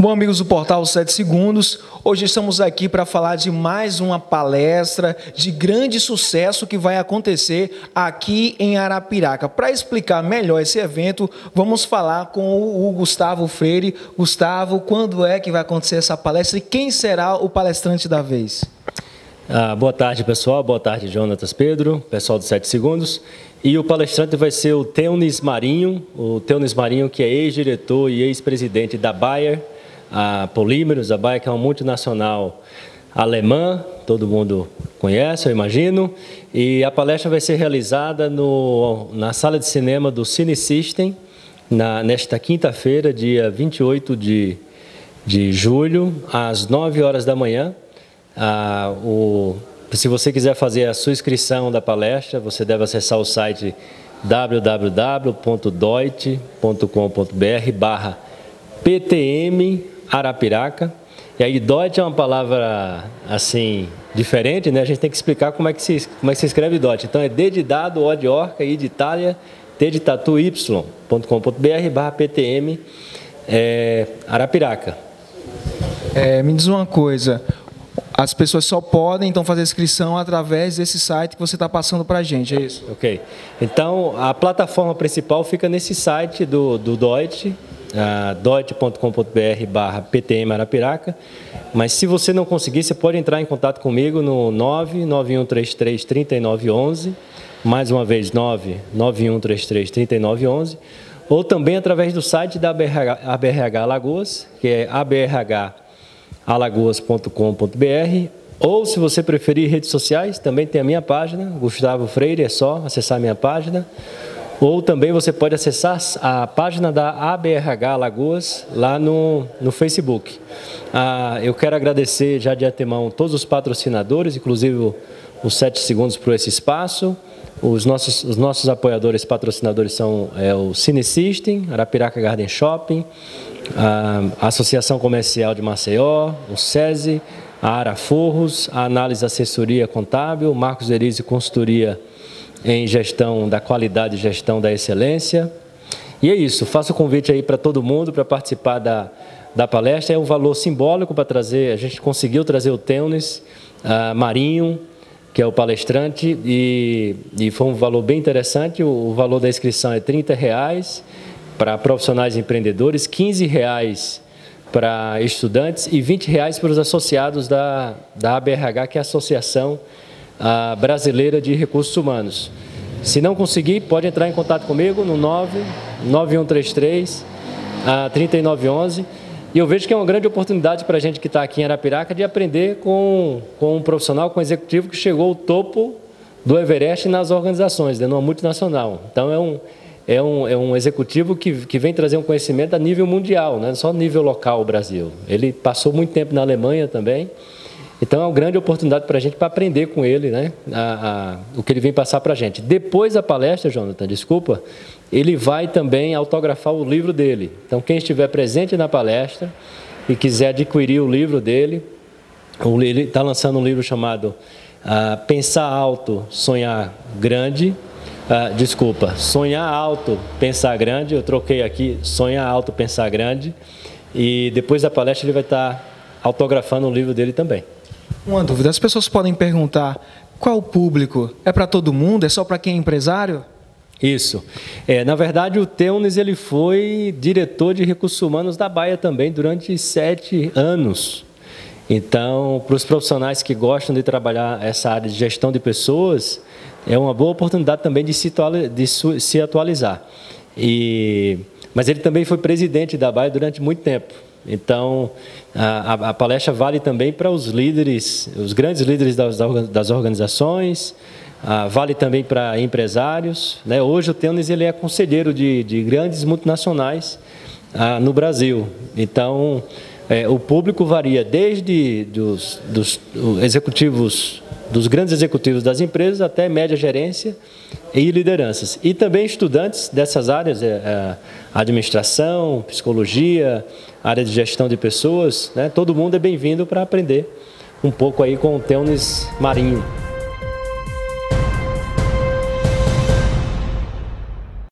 Bom, amigos do Portal 7 Segundos, hoje estamos aqui para falar de mais uma palestra de grande sucesso que vai acontecer aqui em Arapiraca. Para explicar melhor esse evento, vamos falar com o Gustavo Freire. Gustavo, quando é que vai acontecer essa palestra e quem será o palestrante da vez? Ah, boa tarde, pessoal. Boa tarde, Jonatas Pedro, pessoal do 7 Segundos. E o palestrante vai ser o Teunis Marinho, o Teunis Marinho, que é ex-diretor e ex-presidente da Bayer, a Polímeros, a Bayer que é uma multinacional alemã, todo mundo conhece, eu imagino, e a palestra vai ser realizada no, na sala de cinema do Cine System, na, nesta quinta-feira, dia 28 de, de julho, às 9 horas da manhã. Ah, o, se você quiser fazer a sua inscrição da palestra, você deve acessar o site www.doit.com.br barra PTM Arapiraca. E aí, DOT é uma palavra assim diferente, né? A gente tem que explicar como é que se, como é que se escreve DOT. Então, é D de dado, O de orca, I de Itália, T de tatu, Y.com.br barra PTM é, Arapiraca. É, me diz uma coisa, as pessoas só podem então fazer inscrição através desse site que você está passando para a gente, é isso? Ok. Então, a plataforma principal fica nesse site do, do DOT, dot.com.br barra PTM Arapiraca. Mas se você não conseguir, você pode entrar em contato comigo no 99133 3911, mais uma vez 99133 3911, ou também através do site da ABRH, ABRH Alagoas, que é abrhalagoas.com.br, ou se você preferir redes sociais, também tem a minha página, Gustavo Freire, é só acessar a minha página ou também você pode acessar a página da ABRH Alagoas lá no, no Facebook. Ah, eu quero agradecer já de antemão todos os patrocinadores, inclusive os 7 segundos por esse espaço. Os nossos, os nossos apoiadores patrocinadores são é, o Cine System, Arapiraca Garden Shopping, a Associação Comercial de Maceió, o SESI, a Ara Forros, a Análise Assessoria Contábil, Marcos Erizzi Consultoria em gestão da qualidade e gestão da excelência. E é isso, faço o convite aí para todo mundo para participar da, da palestra. É um valor simbólico para trazer, a gente conseguiu trazer o Teunis Marinho, que é o palestrante, e, e foi um valor bem interessante. O, o valor da inscrição é 30 reais para profissionais empreendedores, 15 reais para estudantes e 20 reais para os associados da, da ABRH, que é a Associação a Brasileira de Recursos Humanos. Se não conseguir, pode entrar em contato comigo no 99133 3911. E eu vejo que é uma grande oportunidade para a gente que está aqui em Arapiraca de aprender com, com um profissional, com um executivo que chegou ao topo do Everest nas organizações, de uma multinacional. Então, é um, é um, é um executivo que, que vem trazer um conhecimento a nível mundial, não é só nível local, Brasil. Ele passou muito tempo na Alemanha também. Então é uma grande oportunidade para a gente para aprender com ele, né? A, a, o que ele vem passar para a gente. Depois da palestra, Jonathan, desculpa, ele vai também autografar o livro dele. Então quem estiver presente na palestra e quiser adquirir o livro dele, ele está lançando um livro chamado ah, Pensar Alto, Sonhar Grande. Ah, desculpa, Sonhar Alto, Pensar Grande. Eu troquei aqui, Sonhar Alto, Pensar Grande. E depois da palestra ele vai estar tá autografando o livro dele também. Uma dúvida: as pessoas podem perguntar qual o público? É para todo mundo? É só para quem é empresário? Isso. É, na verdade, o Teunis ele foi diretor de recursos humanos da Baia também durante sete anos. Então, para os profissionais que gostam de trabalhar essa área de gestão de pessoas, é uma boa oportunidade também de se, de se atualizar. E, mas ele também foi presidente da Baia durante muito tempo. Então, a, a, palestra vale também para os líderes, os grandes líderes das, das organizações, a, vale também para empresários. Né? Hoje o Tênis ele é conselheiro de, de grandes multinacionais no Brasil. Então, é, o público varia desde dos, dos executivos, dos grandes executivos das empresas até média gerência e lideranças. E também estudantes dessas áreas, é, é, administração, psicologia, área de gestão de pessoas, né? todo mundo é bem-vindo para aprender um pouco aí com o Teunis Marinho.